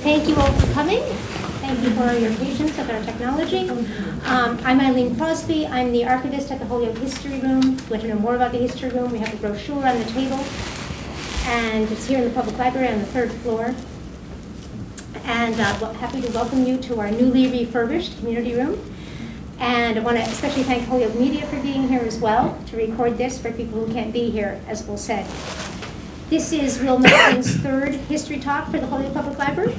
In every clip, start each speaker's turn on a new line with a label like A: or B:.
A: Thank you all for coming. Thank you for your patience with our technology. Um, I'm Eileen Crosby. I'm the archivist at the Holyoke History Room. If you want to know more about the History Room, we have a brochure on the table. And it's here in the public library on the third floor. And uh, well, happy to welcome you to our newly refurbished community room. And I want to especially thank Holyoke Media for being here as well to record this for people who can't be here, as Will said. This is Will Melton's third history talk for the Holyoke Public Library.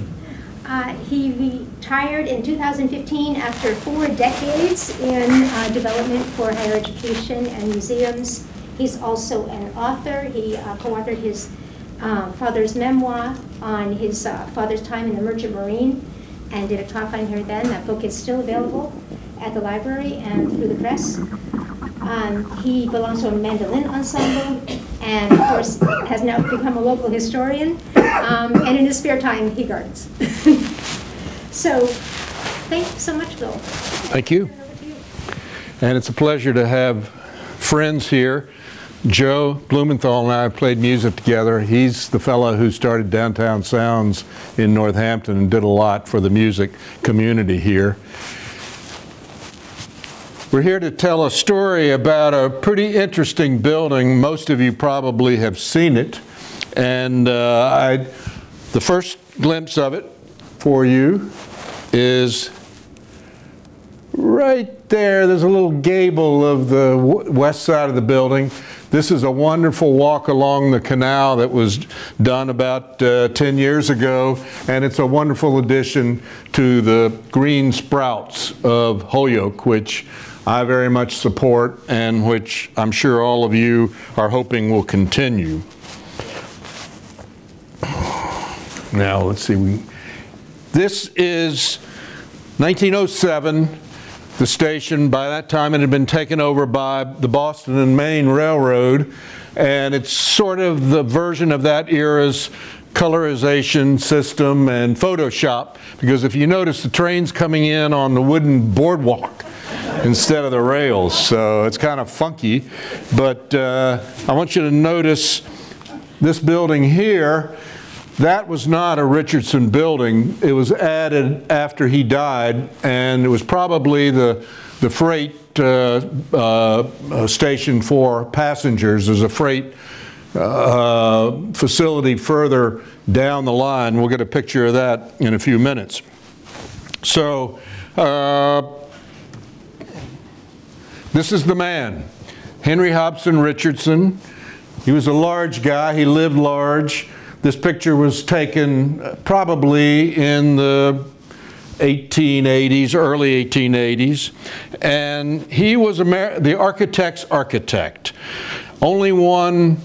A: Uh, he retired in 2015 after four decades in uh, development for higher education and museums. He's also an author. He uh, co-authored his uh, father's memoir on his uh, father's time in the Merchant Marine and did a talk on here then. That book is still available at the library and through the press. Um, he belongs to a mandolin ensemble and, of course, has now become a local historian. Um, and in his spare time, he gardens. so, thank you so much, Bill.
B: Thank you. And it's a pleasure to have friends here. Joe Blumenthal and I have played music together. He's the fellow who started Downtown Sounds in Northampton and did a lot for the music community here. We're here to tell a story about a pretty interesting building. Most of you probably have seen it. And uh, I, the first glimpse of it for you is right there. There's a little gable of the west side of the building. This is a wonderful walk along the canal that was done about uh, 10 years ago, and it's a wonderful addition to the green sprouts of Holyoke, which I very much support and which I'm sure all of you are hoping will continue. Now, let's see. We, this is 1907. The station, by that time, it had been taken over by the Boston and Maine Railroad, and it's sort of the version of that era's colorization system and Photoshop, because if you notice, the train's coming in on the wooden boardwalk instead of the rails. So it's kind of funky. But uh, I want you to notice this building here. That was not a Richardson building. It was added after he died, and it was probably the, the freight uh, uh, station for passengers. There's a freight uh, facility further down the line. We'll get a picture of that in a few minutes. So, uh, this is the man, Henry Hobson Richardson. He was a large guy, he lived large. This picture was taken uh, probably in the 1880s, early 1880s, and he was Amer the architect's architect. Only one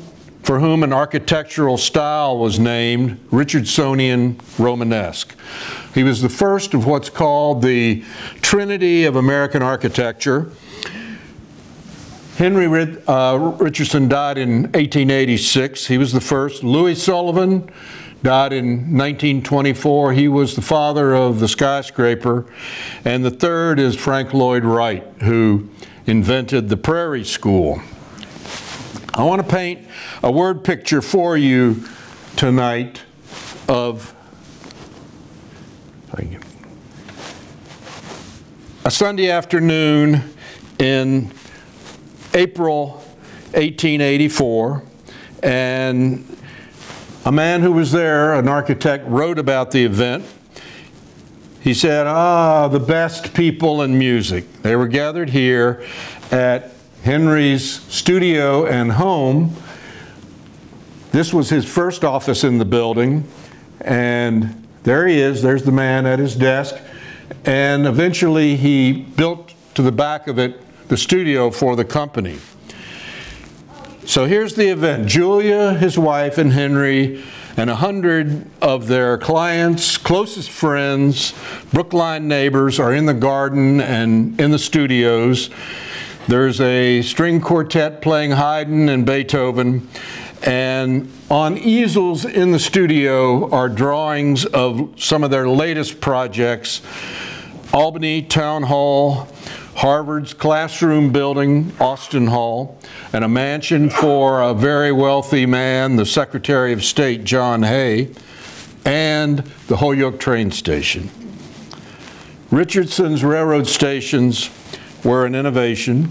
B: for whom an architectural style was named Richardsonian Romanesque. He was the first of what's called the Trinity of American architecture. Henry uh, Richardson died in 1886. He was the first. Louis Sullivan died in 1924. He was the father of the skyscraper. And the third is Frank Lloyd Wright, who invented the Prairie School. I want to paint a word picture for you tonight of a Sunday afternoon in April 1884, and a man who was there, an architect, wrote about the event. He said, ah, the best people in music. They were gathered here at Henry's studio and home. This was his first office in the building, and there he is, there's the man at his desk, and eventually he built to the back of it the studio for the company. So here's the event. Julia, his wife, and Henry, and a hundred of their clients, closest friends, Brookline neighbors are in the garden and in the studios. There's a string quartet playing Haydn and Beethoven, and on easels in the studio are drawings of some of their latest projects, Albany Town Hall, Harvard's classroom building, Austin Hall, and a mansion for a very wealthy man, the Secretary of State, John Hay, and the Holyoke train station. Richardson's railroad stations were an innovation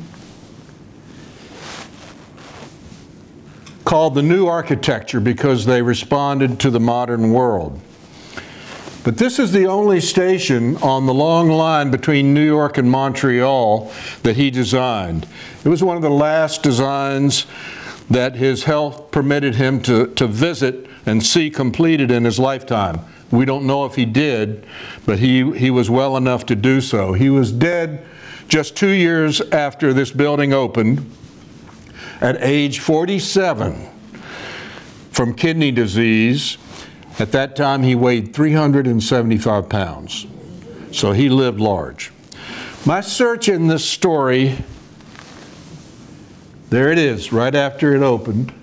B: called the New Architecture because they responded to the modern world. But this is the only station on the long line between New York and Montreal that he designed. It was one of the last designs that his health permitted him to, to visit and see completed in his lifetime. We don't know if he did, but he, he was well enough to do so. He was dead just two years after this building opened at age 47 from kidney disease. At that time, he weighed 375 pounds. So he lived large. My search in this story, there it is, right after it opened.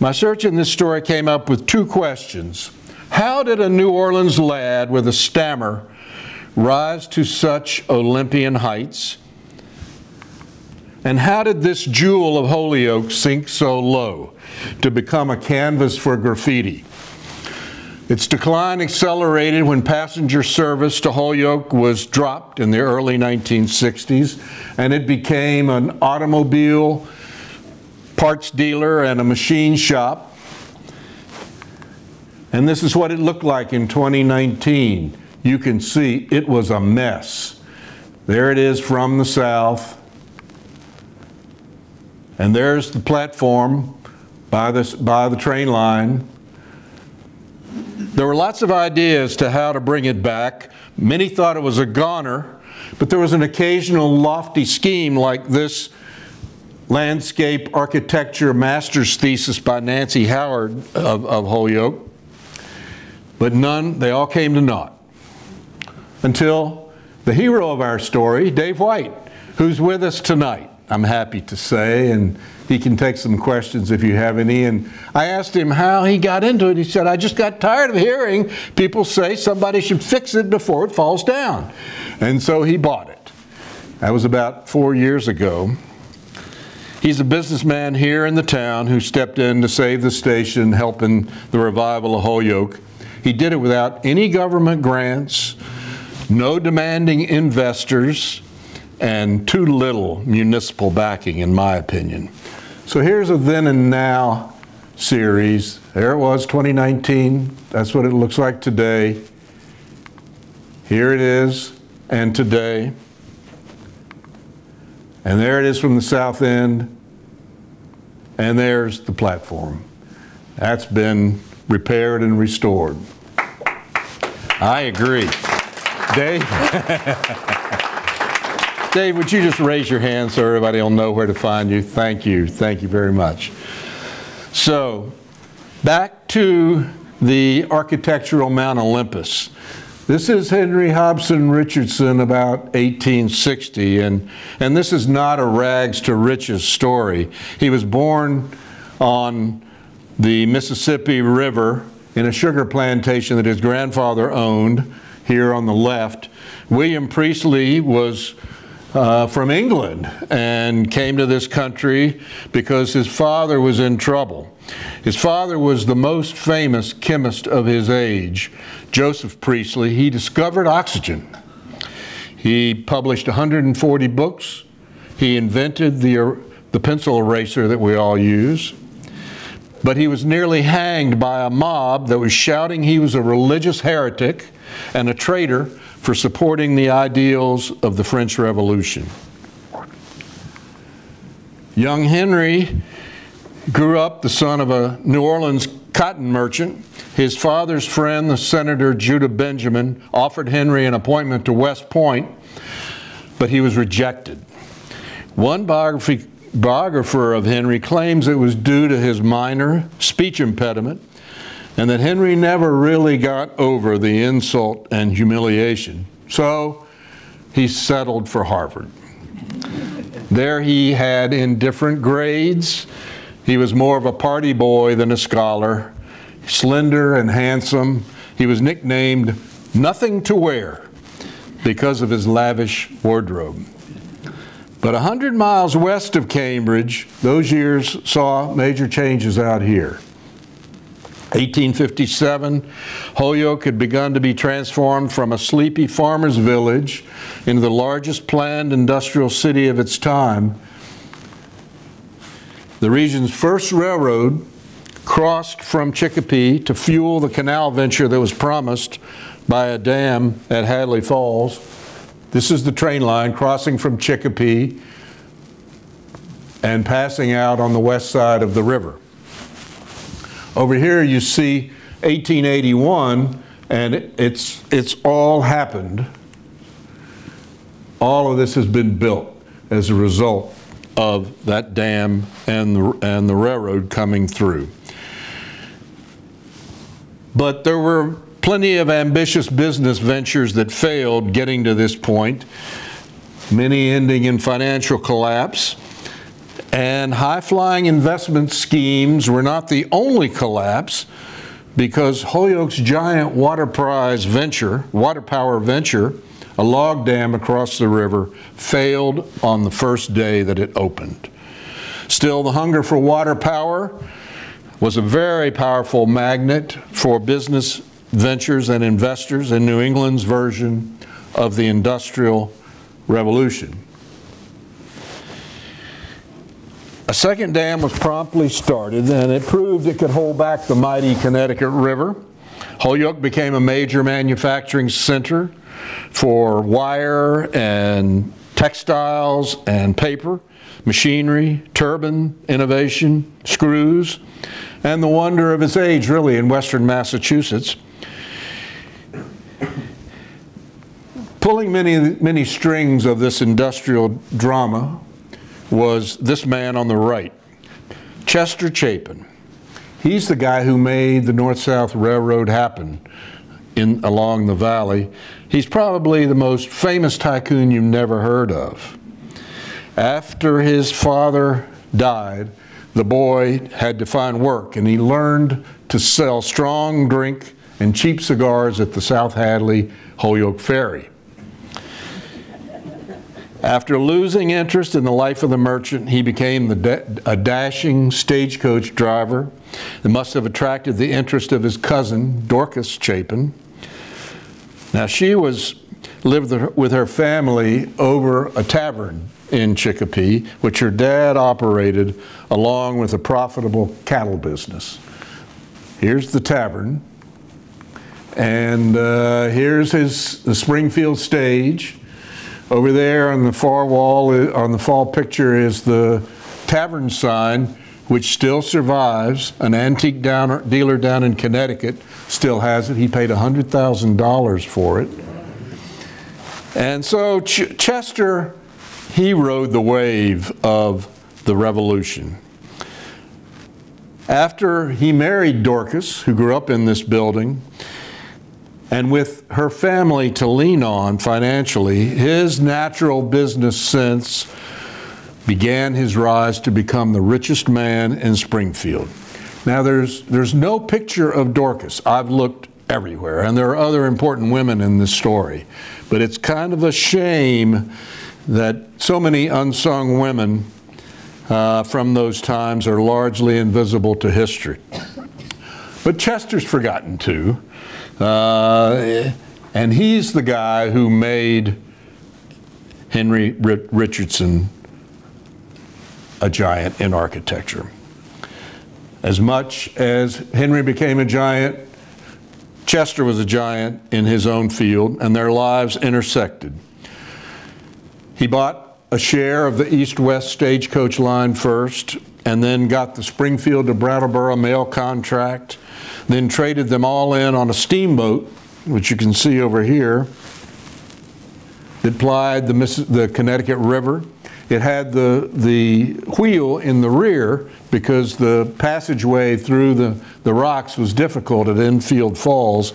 B: My search in this story came up with two questions. How did a New Orleans lad with a stammer rise to such Olympian heights? And how did this jewel of Holyoke sink so low to become a canvas for graffiti? Its decline accelerated when passenger service to Holyoke was dropped in the early 1960s, and it became an automobile parts dealer and a machine shop. And this is what it looked like in 2019. You can see it was a mess. There it is from the south. And there's the platform by, by the train line. There were lots of ideas to how to bring it back. Many thought it was a goner, but there was an occasional lofty scheme like this landscape architecture master's thesis by Nancy Howard of, of Holyoke. But none, they all came to naught. Until the hero of our story, Dave White, who's with us tonight. I'm happy to say, and he can take some questions if you have any. And I asked him how he got into it. He said, I just got tired of hearing people say somebody should fix it before it falls down. And so he bought it. That was about four years ago. He's a businessman here in the town who stepped in to save the station, helping the revival of Holyoke. He did it without any government grants, no demanding investors, and too little municipal backing, in my opinion. So here's a then and now series. There it was, 2019. That's what it looks like today. Here it is, and today. And there it is from the south end. And there's the platform. That's been repaired and restored. I agree. Dave? Dave, would you just raise your hand so everybody will know where to find you? Thank you. Thank you very much. So, back to the architectural Mount Olympus. This is Henry Hobson Richardson about 1860, and, and this is not a rags to riches story. He was born on the Mississippi River in a sugar plantation that his grandfather owned here on the left. William Priestley was uh, from England and came to this country because his father was in trouble. His father was the most famous chemist of his age, Joseph Priestley. He discovered oxygen. He published 140 books. He invented the, er, the pencil eraser that we all use. But he was nearly hanged by a mob that was shouting he was a religious heretic and a traitor for supporting the ideals of the French Revolution. Young Henry grew up the son of a New Orleans cotton merchant. His father's friend, the Senator Judah Benjamin, offered Henry an appointment to West Point, but he was rejected. One biography, biographer of Henry claims it was due to his minor speech impediment and that Henry never really got over the insult and humiliation. So he settled for Harvard. There he had indifferent grades. He was more of a party boy than a scholar, slender and handsome. He was nicknamed Nothing to Wear because of his lavish wardrobe. But 100 miles west of Cambridge, those years saw major changes out here. 1857, Holyoke had begun to be transformed from a sleepy farmer's village into the largest planned industrial city of its time. The region's first railroad crossed from Chicopee to fuel the canal venture that was promised by a dam at Hadley Falls. This is the train line crossing from Chicopee and passing out on the west side of the river. Over here you see 1881 and it's, it's all happened. All of this has been built as a result of that dam and the, and the railroad coming through. But there were plenty of ambitious business ventures that failed getting to this point, many ending in financial collapse. And high-flying investment schemes were not the only collapse because Holyoke's giant water prize venture, water power venture, a log dam across the river, failed on the first day that it opened. Still, the hunger for water power was a very powerful magnet for business ventures and investors in New England's version of the Industrial Revolution. A second dam was promptly started and it proved it could hold back the mighty Connecticut River. Holyoke became a major manufacturing center for wire and textiles and paper, machinery, turbine, innovation, screws, and the wonder of its age really in western Massachusetts. Pulling many, many strings of this industrial drama was this man on the right, Chester Chapin. He's the guy who made the North-South Railroad happen in, along the valley. He's probably the most famous tycoon you've never heard of. After his father died, the boy had to find work and he learned to sell strong drink and cheap cigars at the South Hadley Holyoke Ferry. After losing interest in the life of the merchant, he became da a dashing stagecoach driver that must have attracted the interest of his cousin, Dorcas Chapin. Now, she was lived with her family over a tavern in Chicopee, which her dad operated along with a profitable cattle business. Here's the tavern, and uh, here's his the Springfield stage. Over there on the far wall, uh, on the fall picture, is the tavern sign, which still survives. An antique down, dealer down in Connecticut still has it. He paid $100,000 for it. And so Ch Chester, he rode the wave of the revolution. After he married Dorcas, who grew up in this building, and with her family to lean on financially, his natural business sense began his rise to become the richest man in Springfield. Now, there's, there's no picture of Dorcas. I've looked everywhere, and there are other important women in this story. But it's kind of a shame that so many unsung women uh, from those times are largely invisible to history. But Chester's forgotten too. Uh, and he's the guy who made Henry Richardson a giant in architecture. As much as Henry became a giant, Chester was a giant in his own field, and their lives intersected. He bought a share of the east-west stagecoach line first, and then got the Springfield to Brattleboro mail contract, then traded them all in on a steamboat, which you can see over here, that plied the, the Connecticut River. It had the, the wheel in the rear because the passageway through the, the rocks was difficult at Enfield Falls.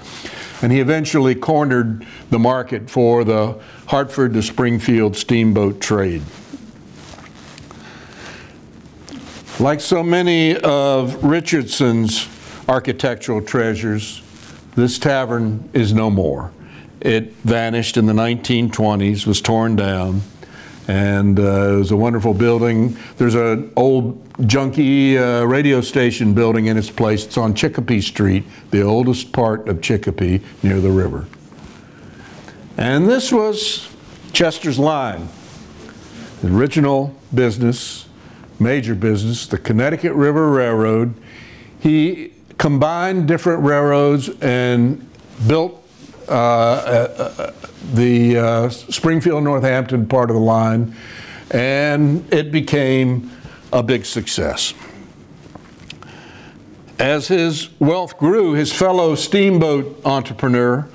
B: And he eventually cornered the market for the Hartford to Springfield steamboat trade. Like so many of Richardson's architectural treasures, this tavern is no more. It vanished in the 1920s, was torn down, And uh, it was a wonderful building. There's an old junky uh, radio station building in its place. It's on Chicopee Street, the oldest part of Chicopee near the river. And this was Chester's line. The original business, major business, the Connecticut River Railroad. He combined different railroads and built uh, uh, the uh, Springfield Northampton part of the line, and it became a big success. As his wealth grew, his fellow steamboat entrepreneur,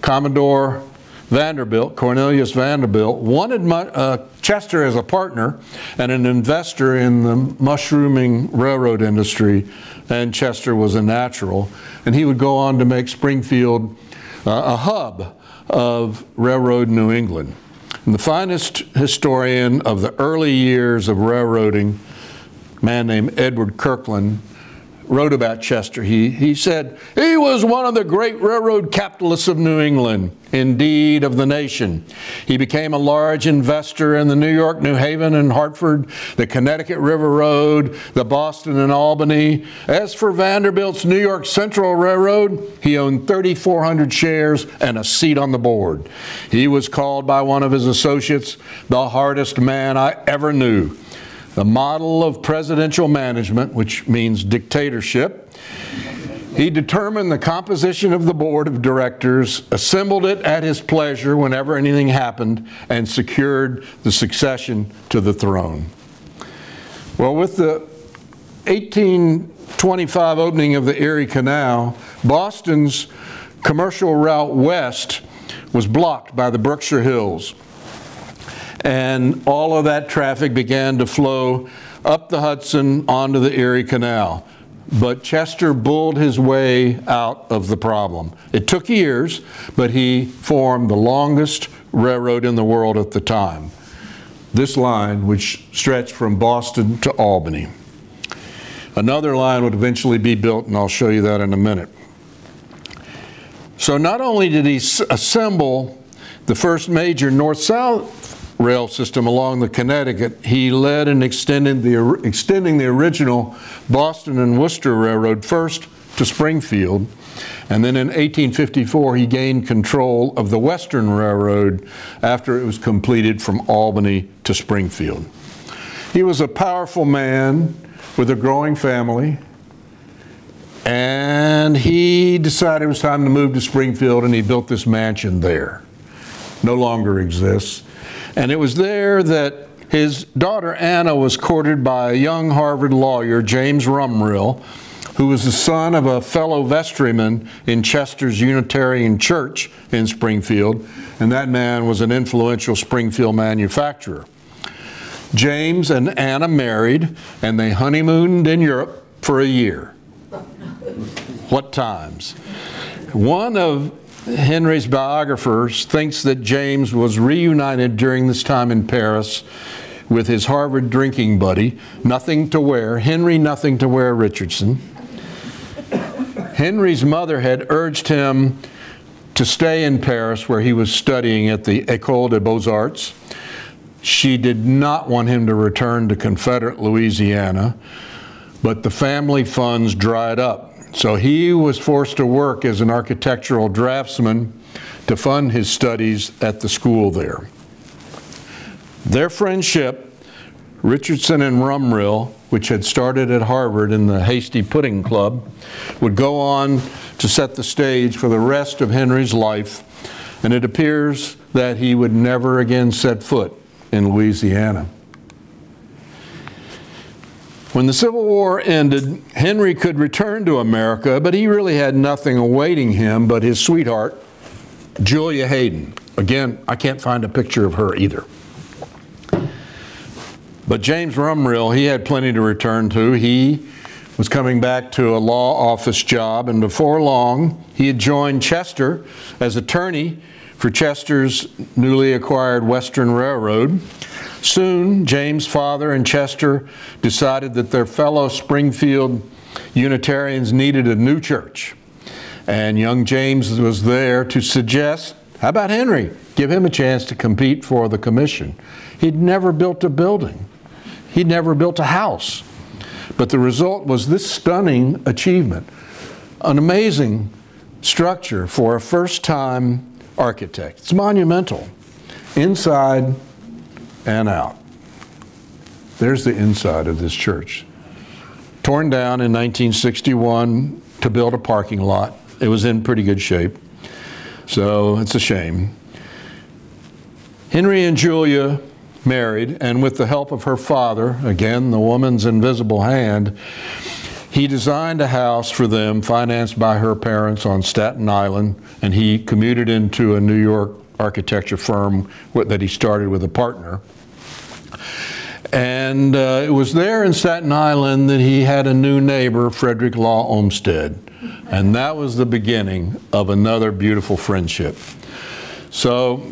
B: Commodore Vanderbilt, Cornelius Vanderbilt, wanted uh, Chester as a partner and an investor in the mushrooming railroad industry, and Chester was a natural. And he would go on to make Springfield uh, a hub of railroad New England. And the finest historian of the early years of railroading, a man named Edward Kirkland, wrote about Chester. He, he said, he was one of the great railroad capitalists of New England, indeed of the nation. He became a large investor in the New York, New Haven, and Hartford, the Connecticut River Road, the Boston and Albany. As for Vanderbilt's New York Central Railroad, he owned 3,400 shares and a seat on the board. He was called by one of his associates the hardest man I ever knew the model of presidential management, which means dictatorship. He determined the composition of the board of directors, assembled it at his pleasure whenever anything happened, and secured the succession to the throne. Well, with the 1825 opening of the Erie Canal, Boston's commercial route west was blocked by the Berkshire Hills and all of that traffic began to flow up the Hudson onto the Erie Canal. But Chester bulled his way out of the problem. It took years, but he formed the longest railroad in the world at the time. This line, which stretched from Boston to Albany. Another line would eventually be built, and I'll show you that in a minute. So not only did he assemble the first major north-south rail system along the Connecticut, he led in extending the, extending the original Boston and Worcester Railroad first to Springfield, and then in 1854 he gained control of the Western Railroad after it was completed from Albany to Springfield. He was a powerful man with a growing family, and he decided it was time to move to Springfield and he built this mansion there. No longer exists. And it was there that his daughter Anna was courted by a young Harvard lawyer, James Rumrill, who was the son of a fellow vestryman in Chester's Unitarian Church in Springfield, and that man was an influential Springfield manufacturer. James and Anna married, and they honeymooned in Europe for a year. What times? One of Henry's biographers thinks that James was reunited during this time in Paris with his Harvard drinking buddy, Nothing to Wear, Henry Nothing to Wear Richardson. Henry's mother had urged him to stay in Paris where he was studying at the École des Beaux-Arts. She did not want him to return to Confederate Louisiana, but the family funds dried up so he was forced to work as an architectural draftsman to fund his studies at the school there. Their friendship, Richardson and Rumrill, which had started at Harvard in the Hasty Pudding Club, would go on to set the stage for the rest of Henry's life, and it appears that he would never again set foot in Louisiana. When the Civil War ended, Henry could return to America, but he really had nothing awaiting him but his sweetheart, Julia Hayden. Again, I can't find a picture of her either. But James Rumrill, he had plenty to return to. He was coming back to a law office job, and before long, he had joined Chester as attorney for Chester's newly acquired Western Railroad. Soon, James' father and Chester decided that their fellow Springfield Unitarians needed a new church. And young James was there to suggest How about Henry? Give him a chance to compete for the commission. He'd never built a building. He'd never built a house. But the result was this stunning achievement, an amazing structure for a first-time architect. It's monumental, inside and out. There's the inside of this church. Torn down in 1961 to build a parking lot. It was in pretty good shape, so it's a shame. Henry and Julia married, and with the help of her father, again, the woman's invisible hand, he designed a house for them financed by her parents on Staten Island, and he commuted into a New York architecture firm that he started with a partner. And uh, it was there in Staten Island that he had a new neighbor, Frederick Law Olmsted. And that was the beginning of another beautiful friendship. So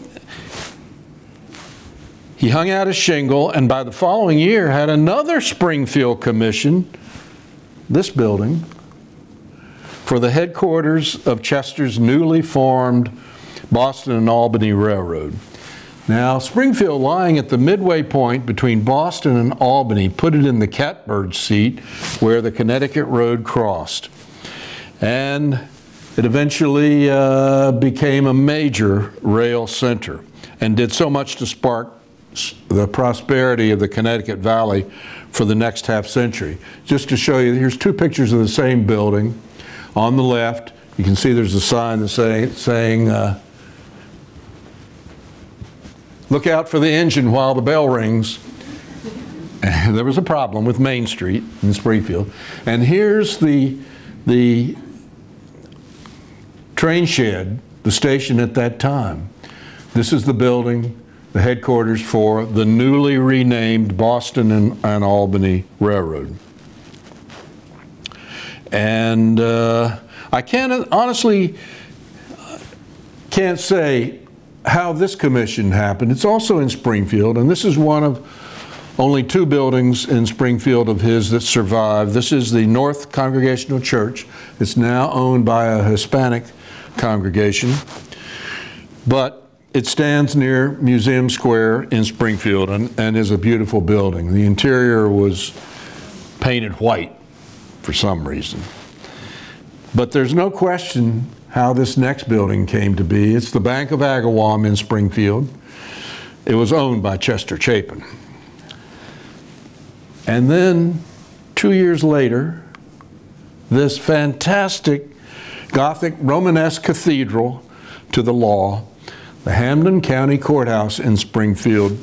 B: he hung out a shingle, and by the following year had another Springfield commission, this building, for the headquarters of Chester's newly formed Boston and Albany Railroad. Now, Springfield, lying at the midway point between Boston and Albany, put it in the catbird seat where the Connecticut Road crossed. And it eventually uh, became a major rail center and did so much to spark the prosperity of the Connecticut Valley for the next half century. Just to show you, here's two pictures of the same building. On the left, you can see there's a sign saying, saying uh, look out for the engine while the bell rings. there was a problem with Main Street in Springfield. And here's the, the train shed, the station at that time. This is the building the headquarters for the newly renamed Boston and, and Albany Railroad. And uh, I can't honestly can't say how this commission happened. It's also in Springfield, and this is one of only two buildings in Springfield of his that survived. This is the North Congregational Church. It's now owned by a Hispanic congregation. But it stands near Museum Square in Springfield and, and is a beautiful building. The interior was painted white for some reason. But there's no question how this next building came to be. It's the Bank of Agawam in Springfield. It was owned by Chester Chapin. And then, two years later, this fantastic Gothic Romanesque cathedral to the law the Hampden County Courthouse in Springfield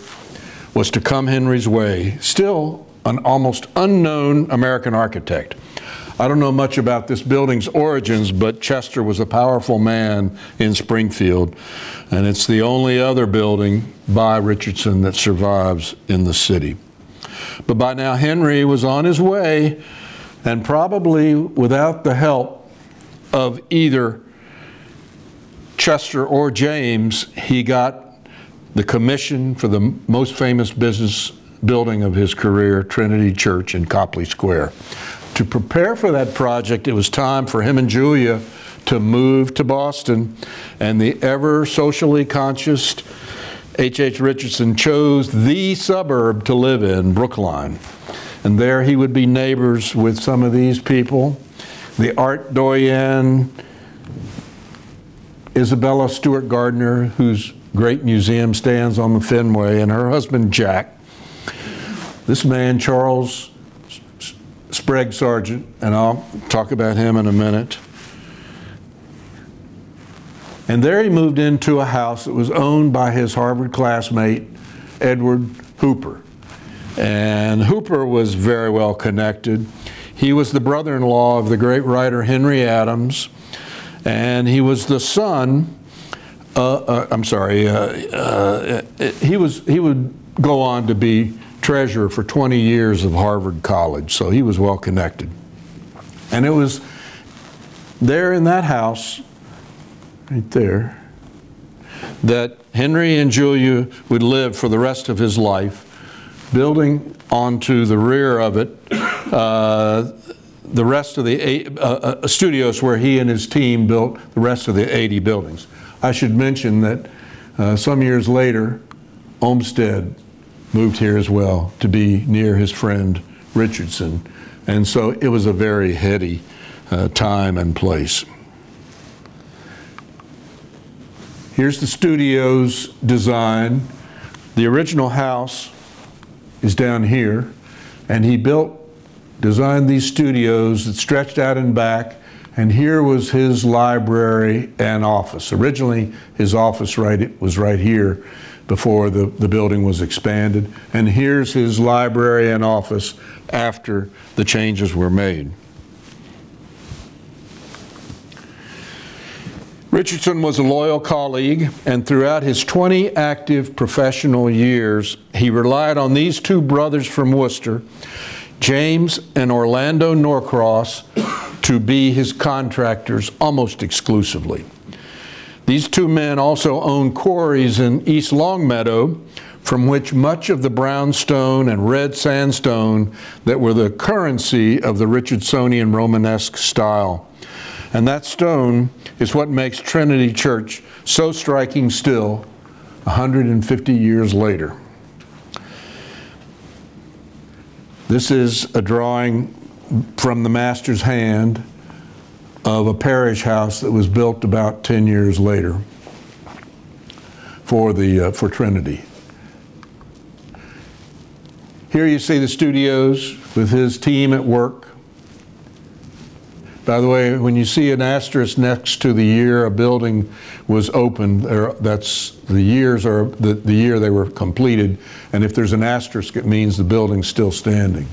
B: was to come Henry's way, still an almost unknown American architect. I don't know much about this building's origins, but Chester was a powerful man in Springfield, and it's the only other building by Richardson that survives in the city. But by now, Henry was on his way, and probably without the help of either Chester or James, he got the commission for the most famous business building of his career, Trinity Church in Copley Square. To prepare for that project, it was time for him and Julia to move to Boston, and the ever socially conscious H.H. H. Richardson chose the suburb to live in, Brookline. And there he would be neighbors with some of these people. The art doyen, Isabella Stewart Gardner, whose great museum stands on the Fenway, and her husband Jack. This man, Charles Sprague Sargent, and I'll talk about him in a minute. And there he moved into a house that was owned by his Harvard classmate, Edward Hooper. And Hooper was very well connected. He was the brother-in-law of the great writer Henry Adams, and he was the son. Uh, uh, I'm sorry. Uh, uh, he was. He would go on to be treasurer for 20 years of Harvard College, so he was well connected. And it was there in that house, right there, that Henry and Julia would live for the rest of his life, building onto the rear of it uh, the rest of the eight, uh, uh, studios where he and his team built the rest of the 80 buildings. I should mention that uh, some years later, Olmsted moved here as well to be near his friend Richardson. And so it was a very heady uh, time and place. Here's the studio's design. The original house is down here, and he built, designed these studios that stretched out and back, and here was his library and office. Originally, his office right was right here before the, the building was expanded, and here's his library and office after the changes were made. Richardson was a loyal colleague, and throughout his 20 active professional years, he relied on these two brothers from Worcester, James and Orlando Norcross, to be his contractors almost exclusively. These two men also owned quarries in East Longmeadow, from which much of the brownstone and red sandstone that were the currency of the Richardsonian Romanesque style. And that stone is what makes Trinity Church so striking still 150 years later. This is a drawing from the master's hand of a parish house that was built about 10 years later for, the, uh, for Trinity. Here you see the studios with his team at work. By the way, when you see an asterisk next to the year a building was opened, that's the years are the, the year they were completed, and if there's an asterisk, it means the building's still standing.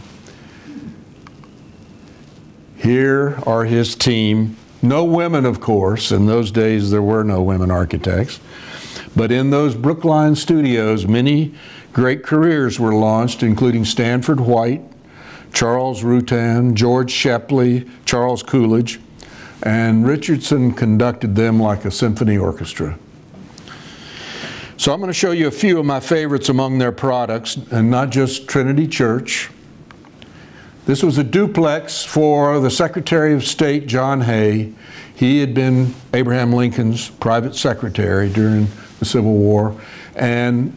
B: Here are his team. No women, of course. In those days, there were no women architects. But in those Brookline studios, many great careers were launched, including Stanford White, Charles Rutan, George Shepley, Charles Coolidge, and Richardson conducted them like a symphony orchestra. So I'm going to show you a few of my favorites among their products, and not just Trinity Church. This was a duplex for the Secretary of State, John Hay. He had been Abraham Lincoln's private secretary during the Civil War. And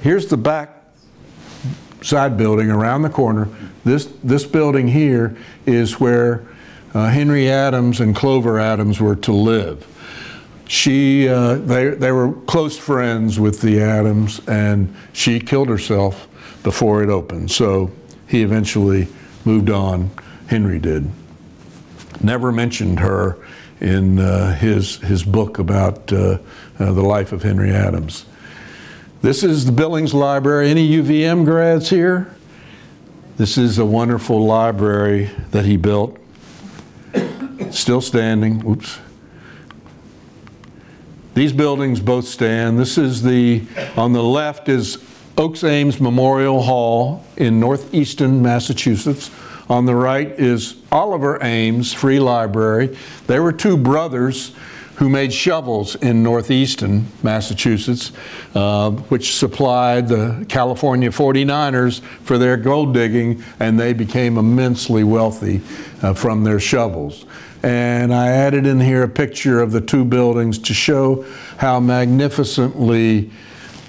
B: here's the back side building around the corner. This, this building here is where uh, Henry Adams and Clover Adams were to live. She, uh, they, they were close friends with the Adams, and she killed herself before it opened. So he eventually moved on. Henry did. Never mentioned her in uh, his, his book about uh, uh, the life of Henry Adams. This is the Billings Library. Any UVM grads here? This is a wonderful library that he built. Still standing. Oops. These buildings both stand. This is the, on the left is Oakes Ames Memorial Hall in North Easton Massachusetts. On the right is Oliver Ames Free Library. They were two brothers who made shovels in North Easton Massachusetts, uh, which supplied the California 49ers for their gold digging, and they became immensely wealthy uh, from their shovels. And I added in here a picture of the two buildings to show how magnificently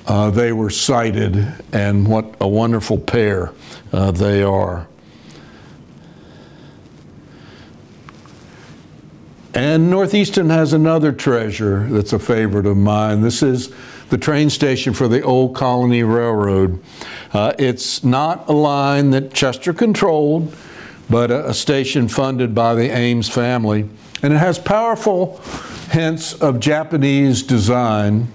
B: uh, they were sited and what a wonderful pair uh, they are. And North Easton has another treasure that's a favorite of mine. This is the train station for the Old Colony Railroad. Uh, it's not a line that Chester controlled, but a, a, station funded by the Ames family. And it has powerful hints of Japanese design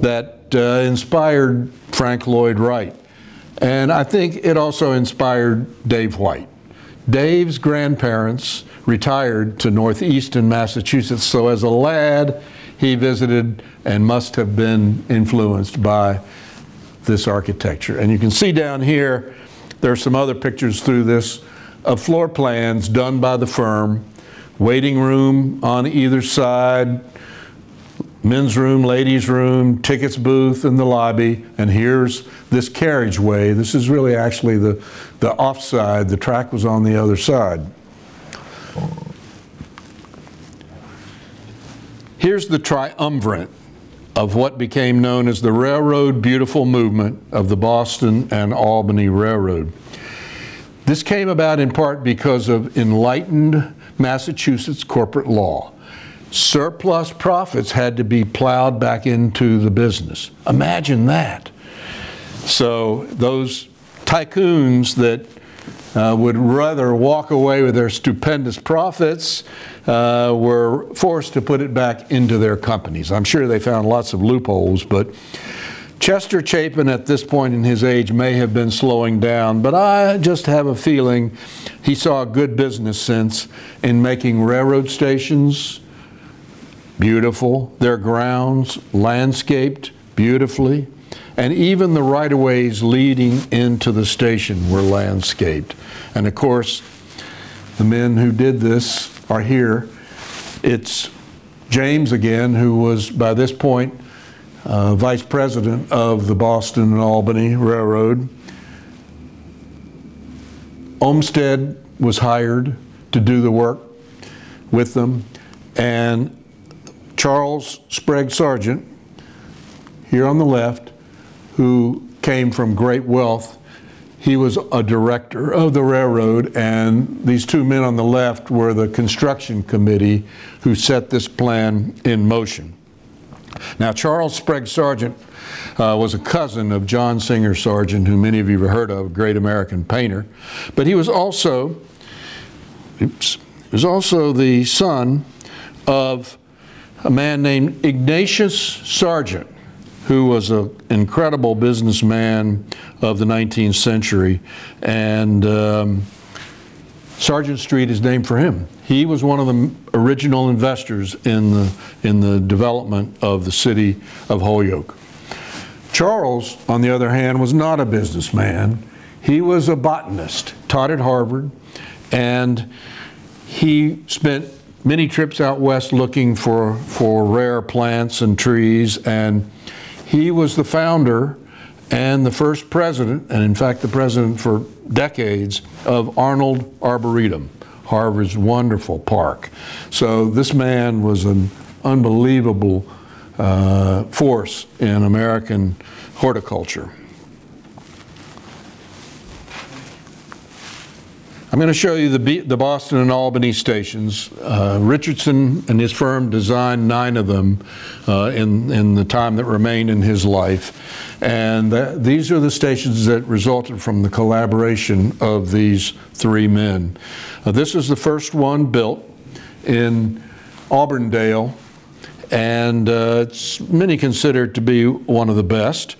B: that uh, inspired Frank Lloyd Wright. And I think it also inspired Dave White. Dave's grandparents retired to North Easton Massachusetts. So as a lad, he visited and must have been influenced by this architecture. And you can see down here, there are some other pictures through this of floor plans done by the firm, waiting room on either side, men's room, ladies' room, tickets booth in the lobby, and here's this carriageway. This is really actually the, the offside. The track was on the other side. Here's the triumvirate of what became known as the Railroad Beautiful Movement of the Boston and Albany Railroad. This came about in part because of enlightened Massachusetts corporate law. Surplus profits had to be plowed back into the business. Imagine that. So those tycoons that uh, would rather walk away with their stupendous profits uh, were forced to put it back into their companies. I'm sure they found lots of loopholes, but Chester Chapin at this point in his age may have been slowing down, but I just have a feeling he saw a good business sense in making railroad stations beautiful, their grounds landscaped beautifully, and even the right-of-ways leading into the station were landscaped. And of course, the men who did this are here. It's James again, who was by this point uh, vice president of the Boston and Albany Railroad. Olmsted was hired to do the work with them, and Charles Sprague Sargent, here on the left, who came from great wealth. He was a director of the railroad, and these two men on the left were the construction committee who set this plan in motion. Now, Charles Sprague Sargent uh, was a cousin of John Singer Sargent, who many of you have heard of, a great American painter. But he was also, oops, he was also the son of a man named Ignatius Sargent, who was an incredible businessman of the 19th century. And um, Sargent Street is named for him. He was one of the original investors in the, in the development of the city of Holyoke. Charles, on the other hand, was not a businessman. He was a botanist, taught at Harvard, and he spent many trips out west looking for, for rare plants and trees, and he was the founder and the first president, and in fact the president for decades, of Arnold Arboretum, Harvard's wonderful park. So this man was an unbelievable uh, force in American horticulture. I'm going to show you the, the Boston and Albany stations. Uh, Richardson and his firm designed nine of them uh, in, in the time that remained in his life. And these are the stations that resulted from the collaboration of these three men. Uh, this is the first one built in Auburndale, and uh, it's many consider it to be one of the best.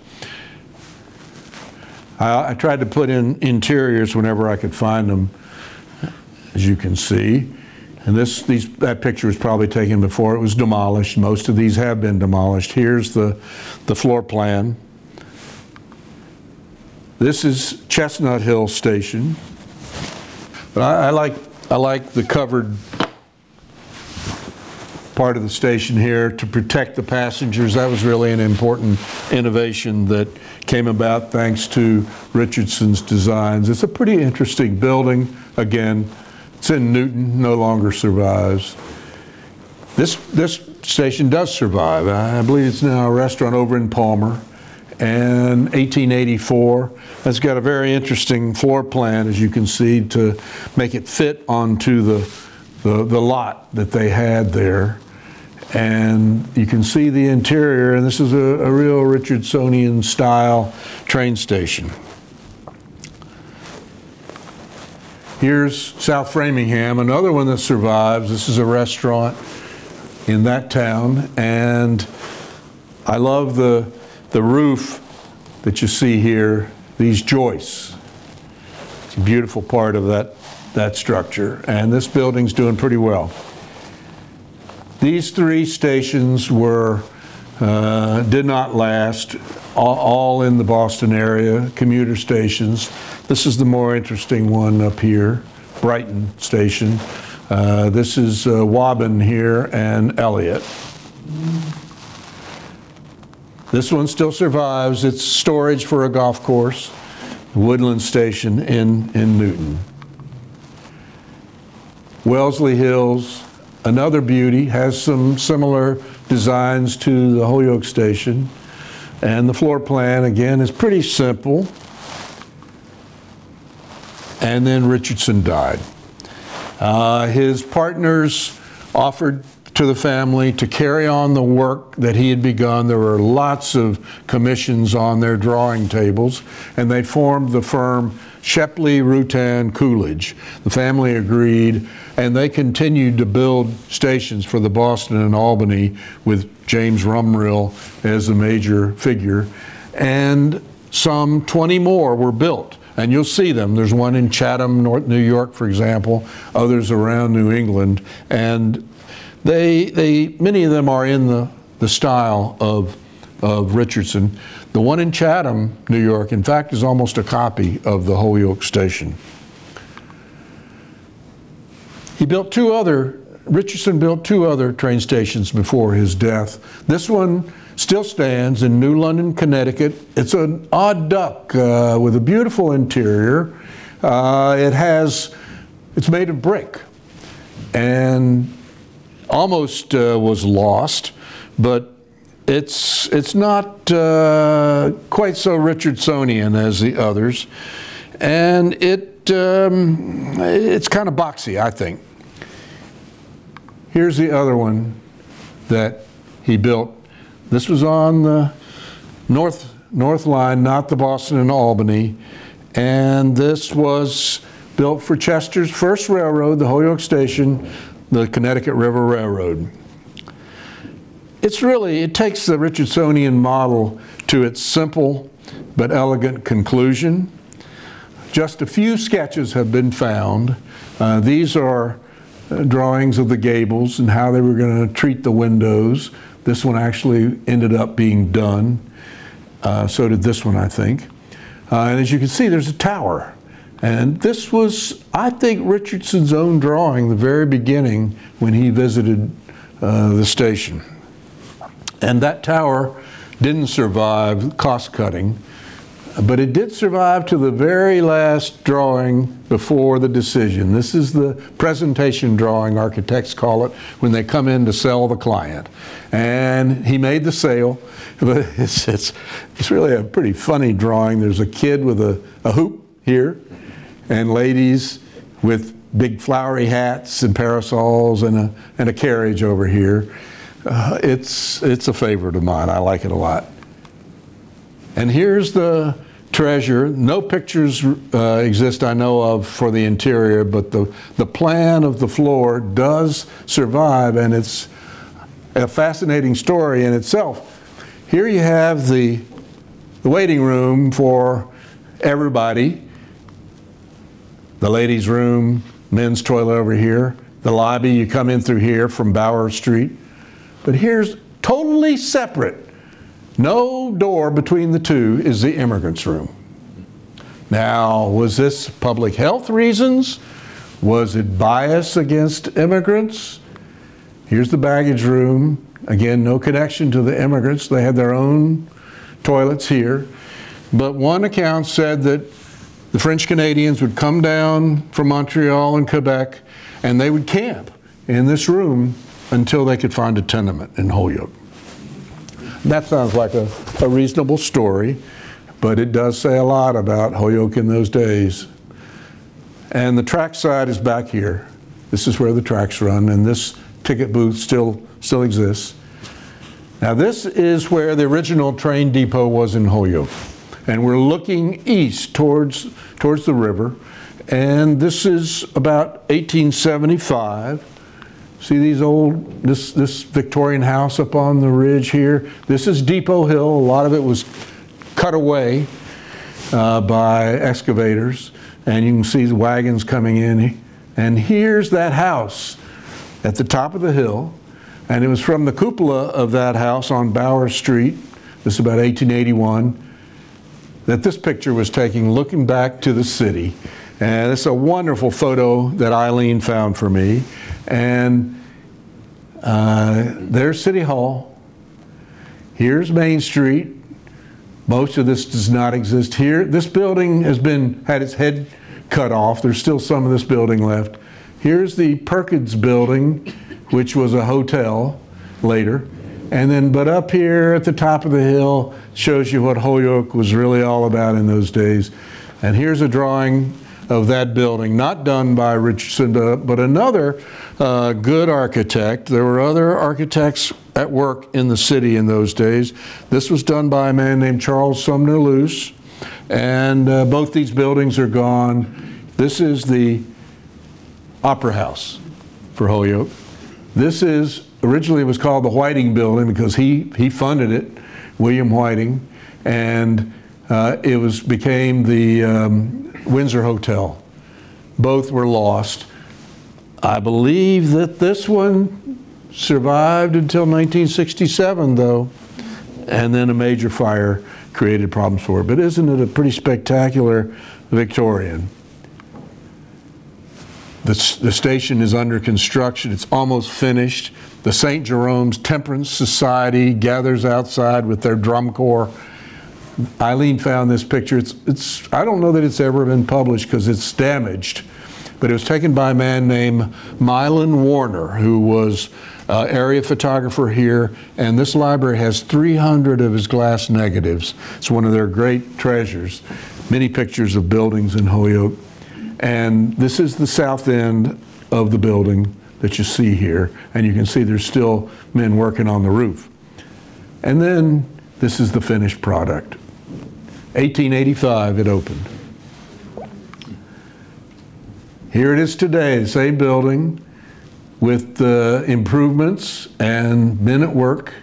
B: I tried to put in interiors whenever I could find them as you can see. And this, these, that picture was probably taken before it was demolished. Most of these have been demolished. Here's the, the floor plan. This is Chestnut Hill Station. But I, I like, I like the covered part of the station here to protect the passengers. That was really an important innovation that came about thanks to Richardson's designs. It's a pretty interesting building. Again, it's in Newton, no longer survives. This, this station does survive. I believe it's now a restaurant over in Palmer. And 1884, that's got a very interesting floor plan, as you can see, to make it fit onto the, the, the lot that they had there. And you can see the interior, and this is a, a real Richardsonian style train station. Here's South Framingham, another one that survives. This is a restaurant in that town, and I love the, the roof that you see here, these joists. It's a beautiful part of that, that structure, and this building's doing pretty well. These three stations were, uh, did not last, all, all in the Boston area, commuter stations. This is the more interesting one up here, Brighton Station. Uh, this is uh, Waban here and Eliot. This one still survives. It's storage for a golf course, Woodland Station in, in Newton. Wellesley Hills, another beauty, has some similar designs to the Holyoke Station. And the floor plan, again, is pretty simple. And then Richardson died. Uh, his partners offered to the family to carry on the work that he had begun. There were lots of commissions on their drawing tables, and they formed the firm Shepley, Rutan, Coolidge. The family agreed, and they continued to build stations for the Boston and Albany with James Rumrill as the major figure. And some 20 more were built. And you'll see them. There's one in Chatham, North New York, for example, others around New England. And they, they, many of them are in the, the style of, of Richardson. The one in Chatham, New York, in fact, is almost a copy of the Holyoke Station. He built two other, Richardson built two other train stations before his death. This one still stands in New London, Connecticut. It's an odd duck uh, with a beautiful interior. Uh, it has, it's made of brick and almost uh, was lost, but it's, it's not uh, quite so Richardsonian as the others. And it, um, it's kind of boxy, I think. Here's the other one that he built. This was on the north, north line, not the Boston and Albany. And this was built for Chester's first railroad, the Holyoke Station, the Connecticut River Railroad. It's really, it takes the Richardsonian model to its simple but elegant conclusion. Just a few sketches have been found. Uh, these are drawings of the gables and how they were going to treat the windows. This one actually ended up being done. Uh, so did this one, I think. Uh, and as you can see, there's a tower. And this was, I think, Richardson's own drawing the very beginning when he visited uh, the station. And that tower didn't survive cost cutting. But it did survive to the very last drawing before the decision. This is the presentation drawing, architects call it, when they come in to sell the client. And he made the sale, but it's, it's, it's really a pretty funny drawing. There's a kid with a, a hoop here, and ladies with big flowery hats and parasols and a, and a carriage over here. Uh, it's, it's a favorite of mine. I like it a lot. And here's the treasure. No pictures uh, exist I know of for the interior, but the, the plan of the floor does survive, and it's a fascinating story in itself. Here you have the, the waiting room for everybody. The ladies' room, men's toilet over here. The lobby, you come in through here from Bower Street. But here's totally separate no door between the two is the immigrant's room. Now, was this public health reasons? Was it bias against immigrants? Here's the baggage room. Again, no connection to the immigrants. They had their own toilets here. But one account said that the French Canadians would come down from Montreal and Quebec and they would camp in this room until they could find a tenement in Holyoke. That sounds like a, a reasonable story, but it does say a lot about Holyoke in those days. And the track side is back here. This is where the tracks run, and this ticket booth still, still exists. Now this is where the original train depot was in Holyoke. And we're looking east towards, towards the river. And this is about 1875. See these old, this, this Victorian house up on the ridge here? This is Depot Hill. A lot of it was cut away uh, by excavators. And you can see the wagons coming in. And here's that house at the top of the hill. And it was from the cupola of that house on Bower Street, this is about 1881, that this picture was taken looking back to the city. And it's a wonderful photo that Eileen found for me. And uh, there's City Hall. Here's Main Street. Most of this does not exist here. This building has been had its head cut off. There's still some of this building left. Here's the Perkins building which was a hotel later. And then, but up here at the top of the hill shows you what Holyoke was really all about in those days. And here's a drawing of that building, not done by Richardson, uh, but another uh, good architect. There were other architects at work in the city in those days. This was done by a man named Charles Sumner Luce, and uh, both these buildings are gone. This is the Opera House for Holyoke. This is, originally it was called the Whiting Building because he, he funded it, William Whiting, and uh, it was became the um, Windsor Hotel. Both were lost. I believe that this one survived until 1967, though, and then a major fire created problems for it. But isn't it a pretty spectacular Victorian? The, the station is under construction. It's almost finished. The St. Jerome's Temperance Society gathers outside with their drum corps. Eileen found this picture. It's, it's, I don't know that it's ever been published because it's damaged, but it was taken by a man named Mylon Warner, who was uh, area photographer here, and this library has 300 of his glass negatives. It's one of their great treasures. Many pictures of buildings in Holyoke. And this is the south end of the building that you see here, and you can see there's still men working on the roof. And then this is the finished product. 1885 it opened. Here it is today, the same building with the improvements and men at work.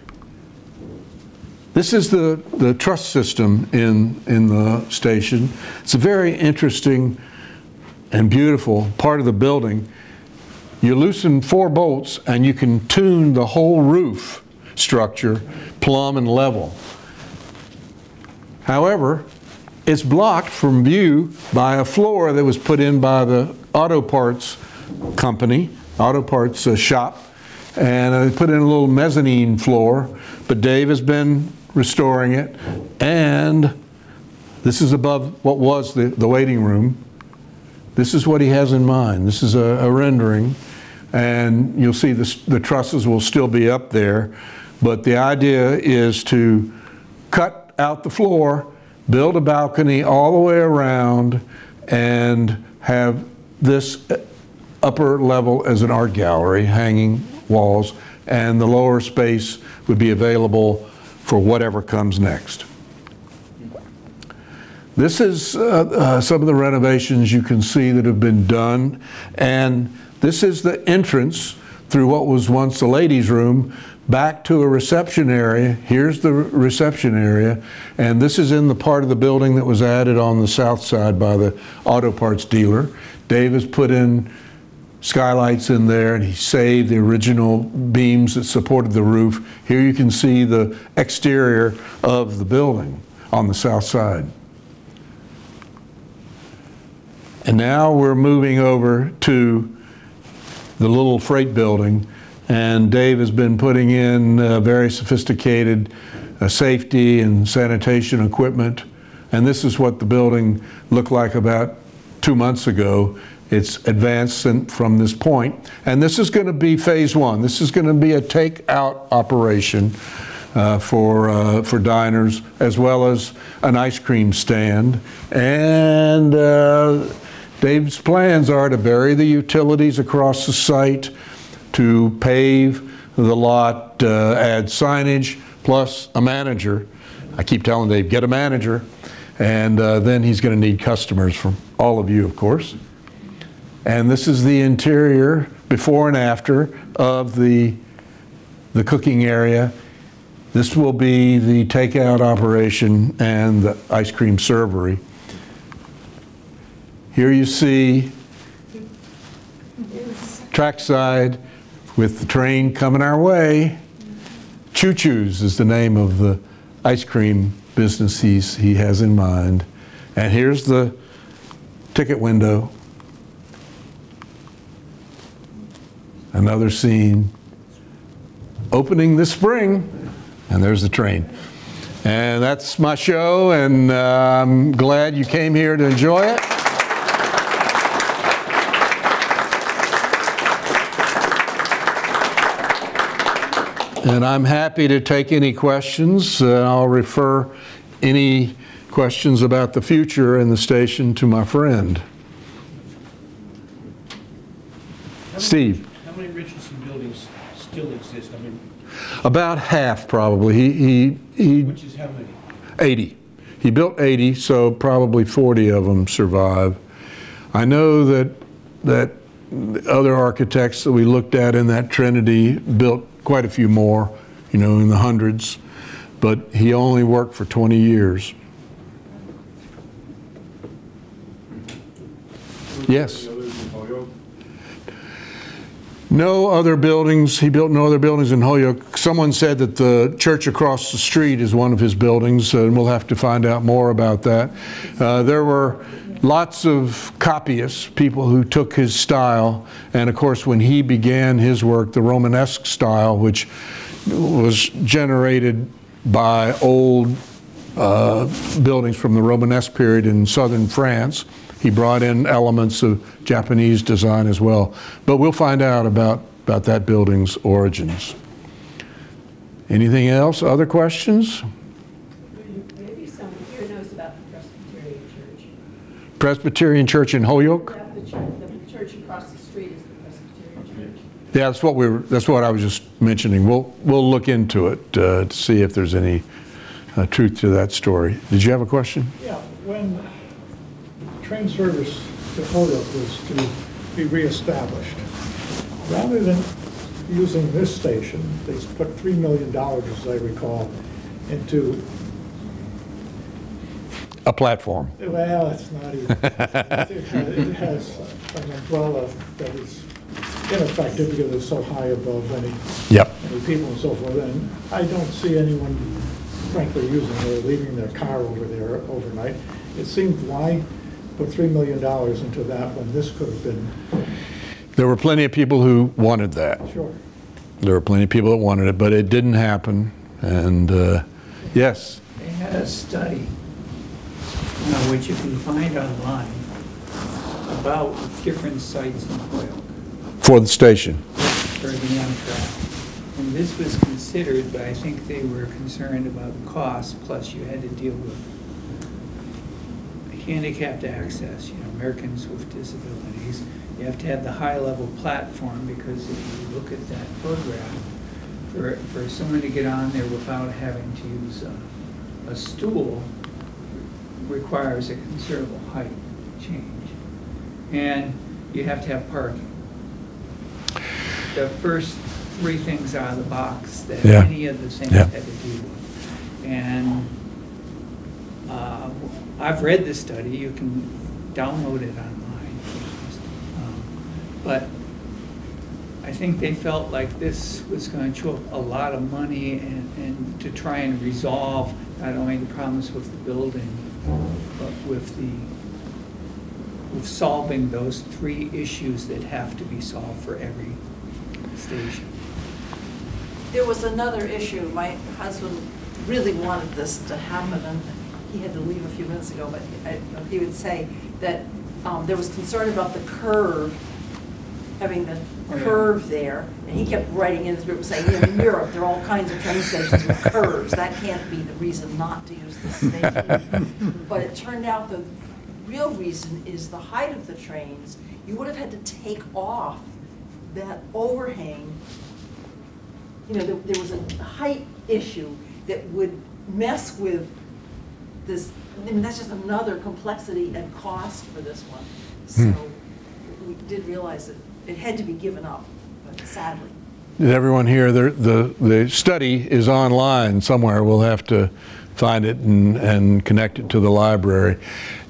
B: This is the, the truss system in, in the station. It's a very interesting and beautiful part of the building. You loosen four bolts and you can tune the whole roof structure plumb and level. However, it's blocked from view by a floor that was put in by the auto parts company, auto parts uh, shop, and they put in a little mezzanine floor, but Dave has been restoring it, and this is above what was the, the waiting room. This is what he has in mind. This is a, a rendering, and you'll see this, the trusses will still be up there, but the idea is to cut out the floor, build a balcony all the way around, and have this upper level as an art gallery, hanging walls, and the lower space would be available for whatever comes next. This is uh, uh, some of the renovations you can see that have been done, and this is the entrance through what was once the ladies' room back to a reception area. Here's the reception area, and this is in the part of the building that was added on the south side by the auto parts dealer. Dave has put in skylights in there and he saved the original beams that supported the roof. Here you can see the exterior of the building on the south side. And now we're moving over to the little freight building and Dave has been putting in uh, very sophisticated uh, safety and sanitation equipment. And this is what the building looked like about two months ago. It's advanced from this point. And this is going to be phase one. This is going to be a take-out operation uh, for, uh, for diners, as well as an ice cream stand. And uh, Dave's plans are to bury the utilities across the site, to pave the lot, uh, add signage, plus a manager. I keep telling Dave, get a manager. And uh, then he's going to need customers from all of you, of course. And this is the interior before and after of the, the cooking area. This will be the takeout operation and the ice cream servery. Here you see trackside with the train coming our way. Choo Choo's is the name of the ice cream business he's, he has in mind. And here's the ticket window. Another scene. Opening this spring, and there's the train. And that's my show, and uh, I'm glad you came here to enjoy it. And I'm happy to take any questions. Uh, I'll refer any questions about the future in the station to my friend. Steve?
C: How many Richardson buildings still exist? I mean,
B: About half, probably. He, he, he,
C: which is how many?
B: 80. He built 80, so probably 40 of them survive. I know that, that other architects that we looked at in that Trinity built quite a few more, you know, in the hundreds, but he only worked for 20 years. Yes? No other buildings, he built no other buildings in Holyoke. Someone said that the church across the street is one of his buildings, and we'll have to find out more about that. Uh, There were lots of copyists, people who took his style, and of course, when he began his work, the Romanesque style, which was generated by old uh, buildings from the Romanesque period in southern France. He brought in elements of Japanese design as well. But we'll find out about, about that building's origins. Anything else? Other questions?
D: Maybe someone here knows about the Presbyterian Church.
B: Presbyterian Church in Holyoke?
D: That the church, the church across the street is the Presbyterian Church.
B: Yeah, that's what we were, that's what I was just mentioning. We'll, we'll look into it uh, to see if there's any uh, truth to that story. Did you have a question?
E: Yeah, when train service to Holyoke was to be reestablished, rather than using this station, they put $3 million, as I recall, into,
B: A platform.
E: well, it's not even, it has an umbrella that is ineffective because it's so high above any
B: Yep.
E: any people and so forth, and I don't see anyone frankly using it or leaving their car over there overnight. It seems why put $3 million into that when this could have been,
B: There were plenty of people who wanted that.
E: sure.
B: There were plenty of people that wanted it, but it didn't happen. And uh, yes,
F: They had a study, uh, which you can find online, about different sites in Holyoke
B: for the station.
F: for the Amtrak. And this was considered, but I think they were concerned about cost, plus you had to deal with handicapped access, you know, Americans with disabilities. You have to have the high-level platform, because if you look at that photograph, for, for someone to get on there without having to use a, a stool requires a considerable height change. And you have to have parking. The first three things out of the box that
B: Yeah.
F: any of the things
B: Yeah.
F: had to do with. And uh, I've read the study, you can download it online. Um, But I think they felt like this was going to chew up a lot of money and, and to try and resolve not only the problems with the building, but with the, with solving those three issues that have to be solved for every station.
G: There was another issue. My husband really wanted this to happen, and he had to leave a few minutes ago, but I- he would say that um, there was concern about the curve, having the
F: Oh,
G: curve there, and he kept writing in his group saying, "You know, in Europe, there are all kinds of train stations with curves. That can't be the reason not to use this station." But it turned out the real reason is the height of the trains. You would have had to take off that overhang you know, there, there was a height issue that would mess with this, I mean, that's just another complexity and cost for this one. Hmm. So we did realize that it had to be given up, but sadly.
B: Did everyone hear, the, the, the study is online somewhere. We'll have to find it and, and connect it to the library.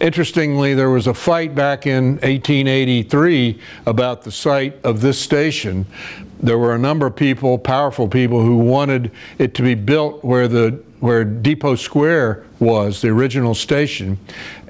B: Interestingly, there was a fight back in 1883 about the site of this station. There were a number of people, powerful people, who wanted it to be built where the where Depot Square was, the original station,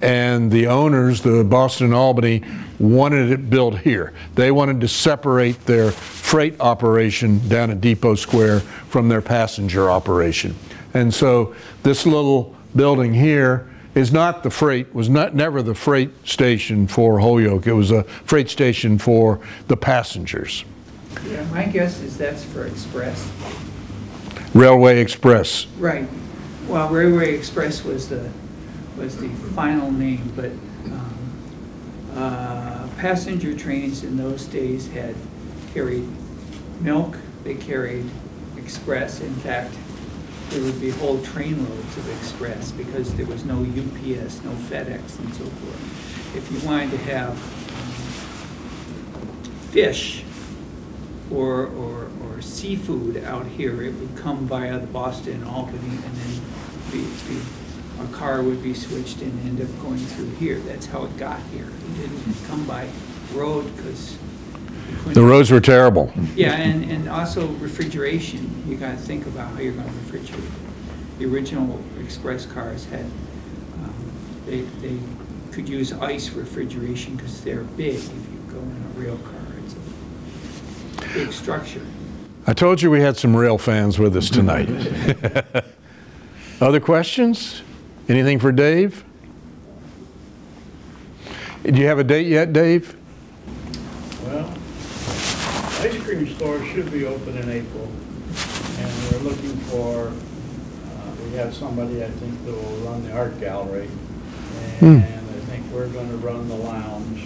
B: and the owners, the Boston Albany, wanted it built here. They wanted to separate their freight operation down at Depot Square from their passenger operation. And so this little building here is not the freight, was not, never the freight station for Holyoke. It was a freight station for the passengers.
F: Yeah, my guess is that's for express.
B: Railway Express.
F: Right. Well, Railway Express was the, was the final name, but uh, passenger trains in those days had carried milk, they carried express. In fact, there would be whole trainloads of express because there was no UPS, no FedEx and so forth. If you wanted to have um, fish or, or, or seafood out here, it would come via the Boston, Albany, and then be, be, a car would be switched and end up going through here. That's how it got here. It didn't come by road because.
B: The roads were terrible.
F: Yeah, and, and also refrigeration. You gotta think about how you're gonna refrigerate. The original express cars had, um, they, they could use ice refrigeration because they're big. If you go in a rail car, it's a big structure.
B: I told you we had some rail fans with us tonight. Other questions? Anything for Dave? Do you have a date yet, Dave?
H: Well, ice cream store should be open in April, and we're looking for, uh, we have somebody, I think, that will run the art gallery, and I think we're gonna run the lounge,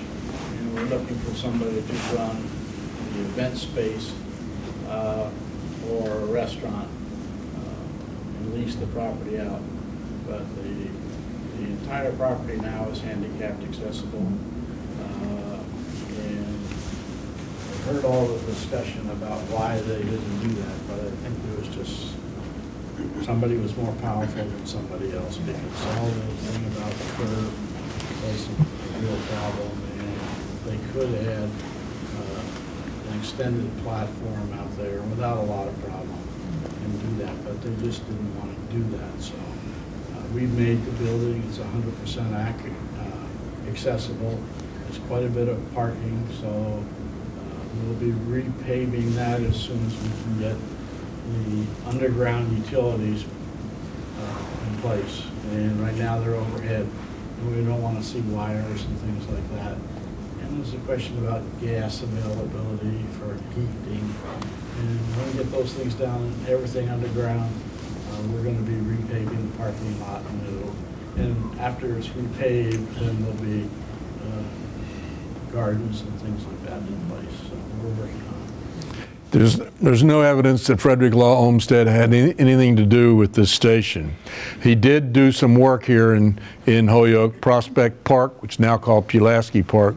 H: and we're looking for somebody to run the event space, uh, or a restaurant, uh, and lease the property out. But the, the entire property now is handicapped accessible, uh, and I've heard all the discussion about why they didn't do that, but I think there was just, somebody was more powerful than somebody else, because all the thing about the curve was a real problem, and they could have had uh, an extended platform out there without a lot of problem and do that, but they just didn't want to do that, so. We've made the building, it's hundred percent accurate, uh, accessible, there's quite a bit of parking, so uh, We'll be repaving that as soon as we can get the underground utilities uh, in place. And right now, they're overhead, and we don't want to see wires and things like that. And there's a question about gas availability for heating. And we when we get those things down, everything underground, we're going to be repaving the parking lot and and after it's repaved, then there'll be uh, gardens and things like that in place, so we're working on it.
B: There's, there's no evidence that Frederick Law Olmsted had any, anything to do with this station. He did do some work here in, in Holyoke. Prospect Park, which is now called Pulaski Park,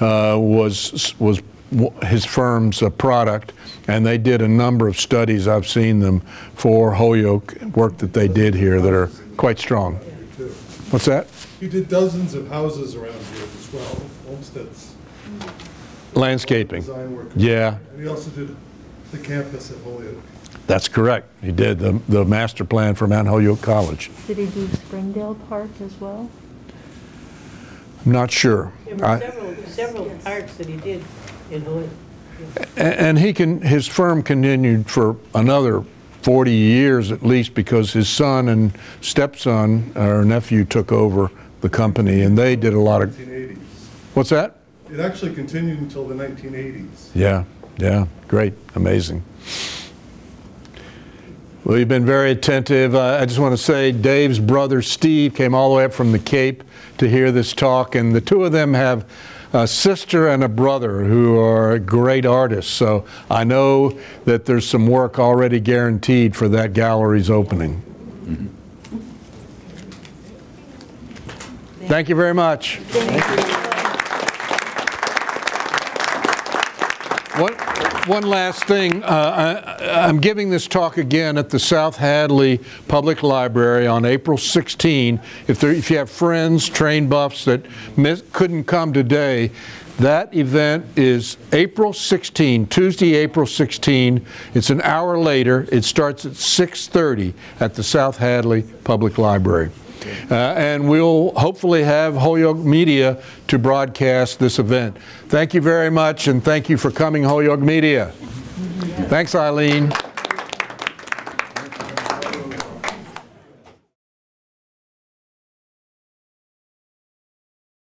B: uh, was, was his firm's uh, product, and they did a number of studies, I've seen them, for Holyoke, work that they did here that are quite strong. What's that?
I: He did dozens of houses around here as well, homesteads.
B: Landscaping.
I: Design work.
B: Yeah,
I: And he also did the campus at Holyoke.
B: that's correct. He did, the, the master plan for Mount Holyoke College.
J: Did he do Springdale Park as well?
B: I'm not sure.
D: There were
B: I-
D: several, several parts that he did in Hood.
B: And he can, his firm continued for another 40 years at least because his son and stepson or nephew took over the company and they did a lot of,
I: 1980s.
B: what's that?
I: It actually continued until the 1980s.
B: Yeah, yeah, great, amazing. Well, you've been very attentive. Uh, I just want to say Dave's brother Steve came all the way up from the Cape to hear this talk, and the two of them have a sister and a brother who are great artists. So I know that there's some work already guaranteed for that gallery's opening. Mm-hmm. Thank you very much. One last thing, uh, I, I'm giving this talk again at the South Hadley Public Library on April 16. If, there, if you have friends, train buffs that miss, couldn't come today, that event is April 16, Tuesday, April 16. It's an hour later. It starts at 6:30 at the South Hadley Public Library. Uh, and we'll hopefully have Holyoke Media to broadcast this event. Thank you very much, and thank you for coming, Holyoke Media. Thanks, Eileen.